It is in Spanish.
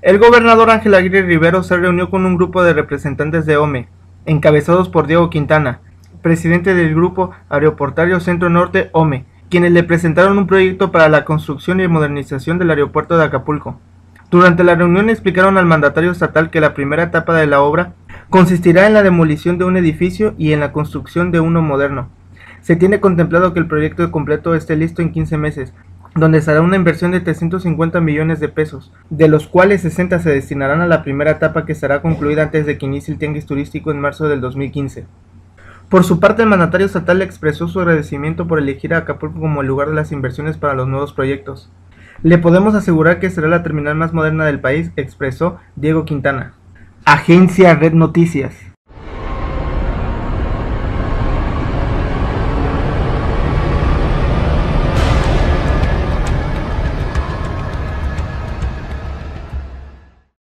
El gobernador Ángel Aguirre Rivero se reunió con un grupo de representantes de OME, encabezados por Diego Quintana, presidente del grupo aeroportario Centro Norte OME, quienes le presentaron un proyecto para la construcción y modernización del aeropuerto de Acapulco. Durante la reunión explicaron al mandatario estatal que la primera etapa de la obra consistirá en la demolición de un edificio y en la construcción de uno moderno. Se tiene contemplado que el proyecto completo esté listo en 15 meses, donde será una inversión de 350 millones de pesos, de los cuales 60 se destinarán a la primera etapa que será concluida antes de que inicie el tianguis turístico en marzo del 2015. Por su parte, el mandatario estatal expresó su agradecimiento por elegir a Acapulco como el lugar de las inversiones para los nuevos proyectos. Le podemos asegurar que será la terminal más moderna del país, expresó Diego Quintana. Agencia Red Noticias.